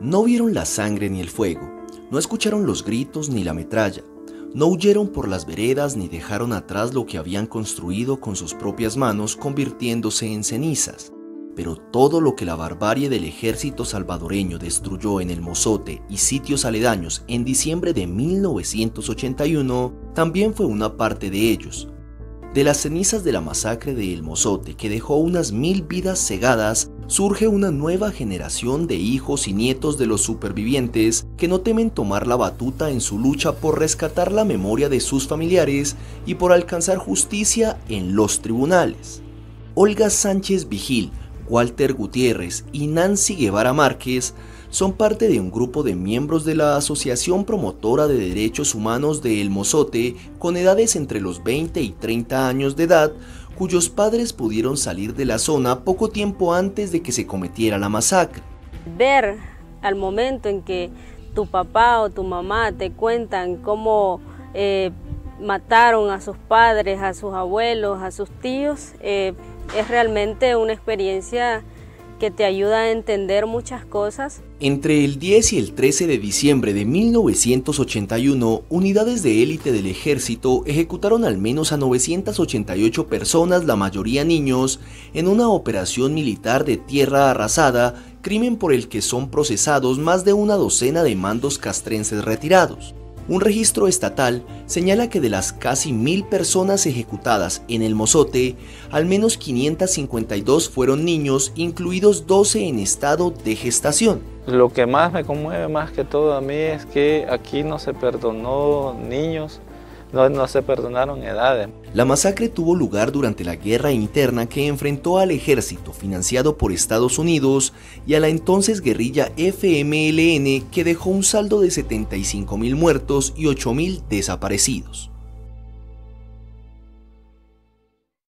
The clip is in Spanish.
No vieron la sangre ni el fuego, no escucharon los gritos ni la metralla, no huyeron por las veredas ni dejaron atrás lo que habían construido con sus propias manos convirtiéndose en cenizas. Pero todo lo que la barbarie del ejército salvadoreño destruyó en el Mozote y sitios aledaños en diciembre de 1981 también fue una parte de ellos, de las cenizas de la masacre de El Mozote, que dejó unas mil vidas cegadas, surge una nueva generación de hijos y nietos de los supervivientes que no temen tomar la batuta en su lucha por rescatar la memoria de sus familiares y por alcanzar justicia en los tribunales. Olga Sánchez Vigil, Walter Gutiérrez y Nancy Guevara Márquez son parte de un grupo de miembros de la Asociación Promotora de Derechos Humanos de El Mozote con edades entre los 20 y 30 años de edad, cuyos padres pudieron salir de la zona poco tiempo antes de que se cometiera la masacre. Ver al momento en que tu papá o tu mamá te cuentan cómo eh, mataron a sus padres, a sus abuelos, a sus tíos, eh, es realmente una experiencia que te ayuda a entender muchas cosas. Entre el 10 y el 13 de diciembre de 1981, unidades de élite del ejército ejecutaron al menos a 988 personas, la mayoría niños, en una operación militar de tierra arrasada, crimen por el que son procesados más de una docena de mandos castrenses retirados. Un registro estatal señala que de las casi mil personas ejecutadas en el Mozote, al menos 552 fueron niños, incluidos 12 en estado de gestación. Lo que más me conmueve más que todo a mí es que aquí no se perdonó niños, no, se perdonaron edades. La masacre tuvo lugar durante la guerra interna que enfrentó al ejército financiado por Estados Unidos y a la entonces guerrilla FMLN que dejó un saldo de 75 mil muertos y 8 mil desaparecidos.